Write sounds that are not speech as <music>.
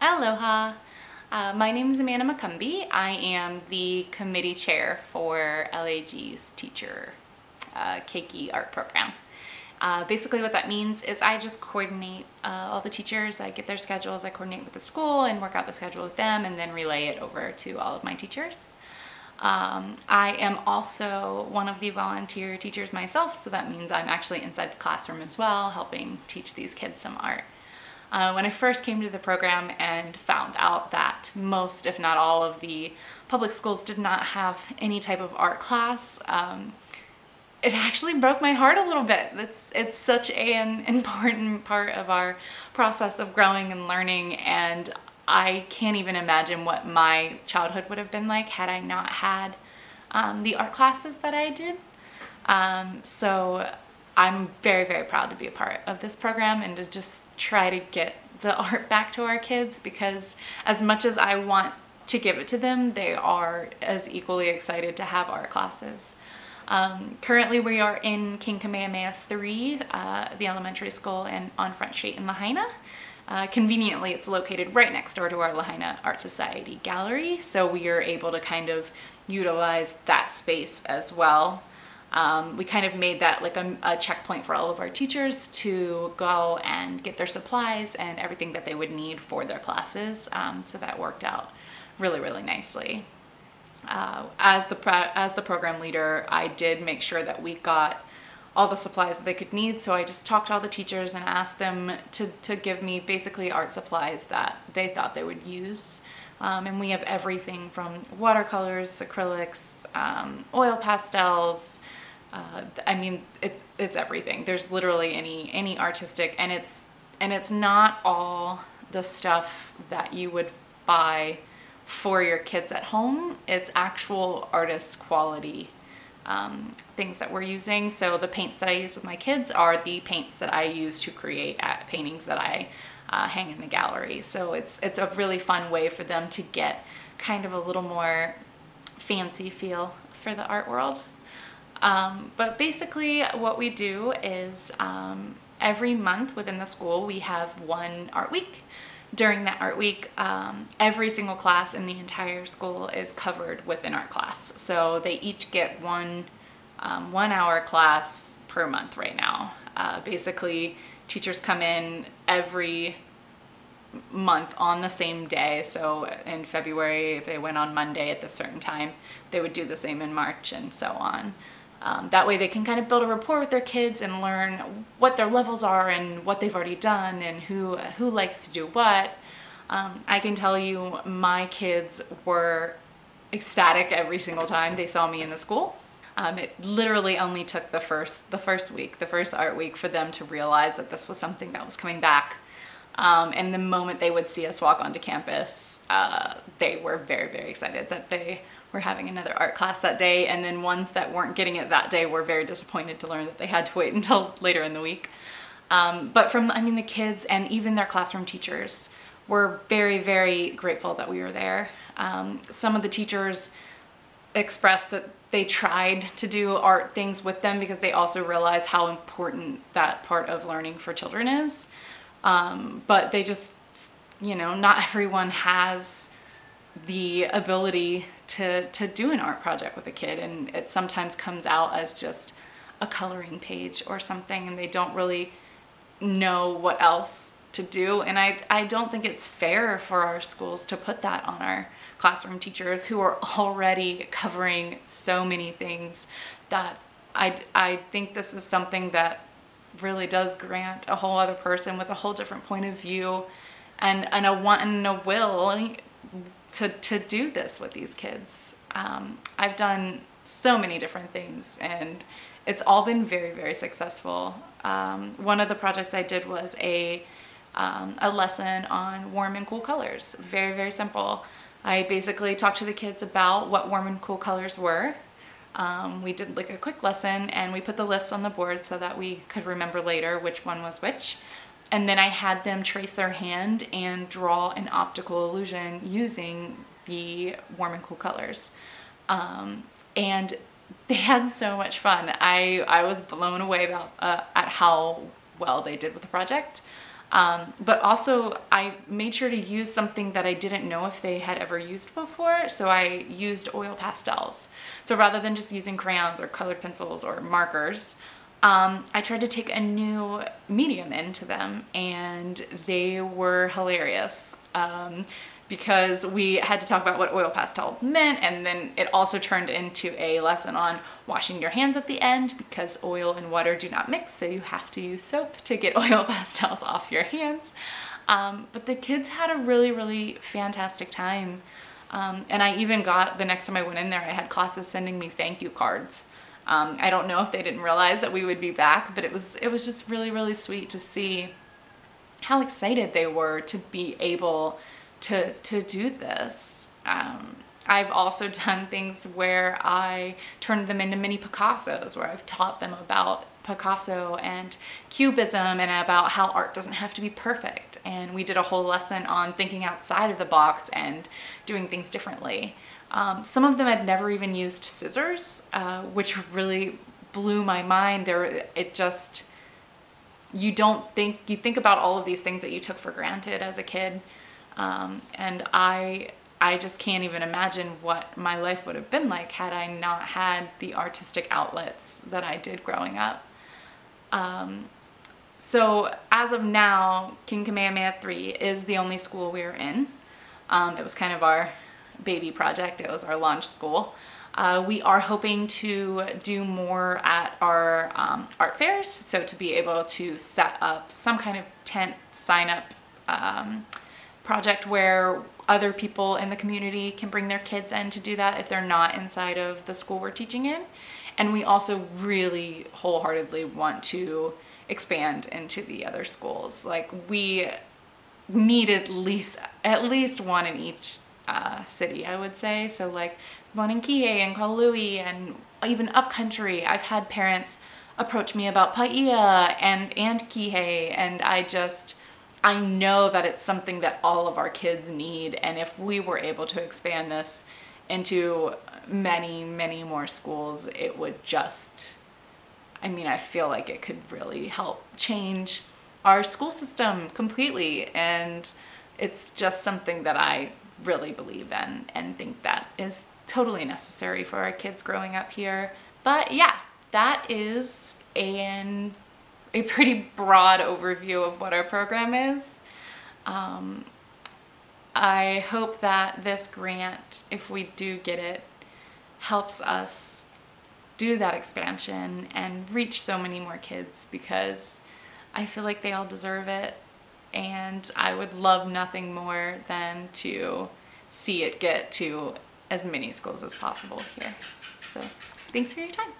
Aloha! Uh, my name is Amanda McCumbee. I am the committee chair for LAG's teacher uh, Keiki art program. Uh, basically what that means is I just coordinate uh, all the teachers, I get their schedules, I coordinate with the school and work out the schedule with them and then relay it over to all of my teachers. Um, I am also one of the volunteer teachers myself, so that means I'm actually inside the classroom as well, helping teach these kids some art. Uh, when I first came to the program and found out that most, if not all, of the public schools did not have any type of art class, um, it actually broke my heart a little bit. It's, it's such an <laughs> important part of our process of growing and learning and I can't even imagine what my childhood would have been like had I not had um, the art classes that I did. Um, so I'm very, very proud to be a part of this program and to just try to get the <laughs> art back to our kids because as much as I want to give it to them, they are as equally excited to have art classes. Um, currently we are in King Kamehameha 3, uh, the elementary school and on Front Street in Lahaina. Uh, conveniently, it's located right next door to our Lahaina Art Society gallery, so we are able to kind of utilize that space as well. Um, we kind of made that like a, a, checkpoint for all of our teachers to go and get their supplies and everything that they would need for their classes. Um, so that worked out really, really nicely. Uh, as the as the program leader, I did make sure that we got all the supplies that they could need. So I just talked to all the teachers and asked them to, to give me basically art supplies that they thought they would use. Um, and we have everything from watercolors, acrylics, um, oil pastels. Uh, I mean, it's it's everything. There's literally any any artistic, and it's and it's not all the stuff that you would buy for your kids at home. It's actual artist quality um, things that we're using. So the paints that I use with my kids are the paints that I use to create paintings that I uh, hang in the gallery. So it's, it's a really fun way for them to get kind of a little more fancy feel for the art world. Um, but basically what we do is um, every month within the school we have one art week during that art week, um, every single class in the entire school is covered with an art class. So they each get one um, one hour class per month right now. Uh, basically, teachers come in every month on the same day. So in February, if they went on Monday at a certain time, they would do the same in March and so on. Um, that way they can kind of build a rapport with their kids and learn what their levels are and what they've already done and who, who likes to do what. Um, I can tell you my kids were ecstatic every single time they saw me in the school. Um, it literally only took the first, the first week, the first art week for them to realize that this was something that was coming back. Um, and the moment they would see us walk onto campus, uh, they were very, very excited that they were having another art class that day and then ones that weren't getting it that day were very disappointed to learn that they had to wait <laughs> until later in the week. Um, but from, I mean, the kids and even their classroom teachers were very, very grateful that we were there. Um, some of the teachers expressed that they tried to do art things with them because they also realize how important that part of learning for children is. Um, but they just, you know, not everyone has the ability to, to do an art project with a kid. And it sometimes comes out as just a coloring page or something and they don't really know what else to do. And I, I don't think it's fair for our schools to put that on our classroom teachers who are already covering so many things that I, I think this is something that really does grant a whole other person with a whole different point of view and, and a want and a will to, to do this with these kids. Um, I've done so many different things and it's all been very, very successful. Um, one of the projects I did was a, um, a lesson on warm and cool colors. Very, very simple. I basically talked to the kids about what warm and cool colors were. Um, we did like a quick lesson and we put the lists on the board so that we could remember later which one was which and then I had them trace their hand and draw an optical illusion using the warm and cool colors. Um, and <laughs> they had so much fun. I, I was blown away about, uh, at how well they did with the project. Um, but also I made sure to use something that I didn't know if they had ever used before. So I used oil pastels. So rather than just using crayons or colored pencils or markers, um, I tried to take a new medium into them and they were hilarious. Um, because we had to talk about what oil pastel meant and then it also turned into a lesson on washing your hands at the end because oil and water do not mix so you have to use soap to get <laughs> oil pastels off your hands. Um, but the kids had a really, really fantastic time. Um, and I even got, the next time I went in there, I had classes sending me thank you cards. Um, I don't know if they didn't realize that we would be back, but it was, it was just really, really sweet to see how excited they were to be able to, to do this. Um, I've also <laughs> done things where I turned them into mini Picassos, where I've taught them about Picasso and Cubism and about how art doesn't have to be perfect. And we did a whole lesson on thinking outside of the box and doing things differently. Um, some of them had never even used scissors, uh, which really blew my mind. There, it just, you don't think, you think about all of these things that you took for granted as a kid um, and I, I just can't even imagine what my life would have been like had I not had the artistic outlets that I did growing up. Um, so as of now, King Kamehameha 3 is the only school we're in. Um, it was kind of our baby project. It was our launch school. Uh, we are hoping to do more at our um, art fairs, so to be able to set up some kind of tent sign up um, project where other people in the community can bring their kids in to do that if they're not inside of the school we're teaching in. And we also really wholeheartedly want to expand into the other schools. Like we need at least at least one in each uh, city, I would say. So like one in Kihei and Kahului and even upcountry. I've had parents approach me about Paia and and Kihei, and I just I know that it's something that all of our kids need. And if we were able to expand this into many, many more schools, it would just, I mean, I feel like it could really help change our school system completely. And it's just something that I really believe in and think that is totally necessary for our kids growing up here. But yeah, that is an a pretty broad overview of what our program is. Um, I hope that this grant, if we do get it, helps us do that expansion and reach so many more kids because I feel like they all deserve it and I would love nothing more than to see it get to as many schools as possible here. So thanks for your time.